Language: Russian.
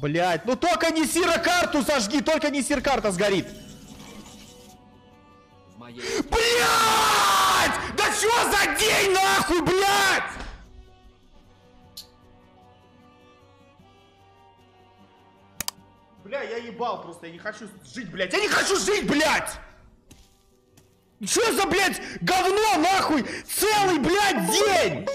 Блять, ну только не сирокарту сожги, только не сирокарта сгорит. Моей... Блять! Да что за день нахуй, блять! Бля, я ебал просто, я не хочу жить, блять. Я не хочу жить, блять! Чё за, блядь, говно, нахуй? Целый, блядь, день!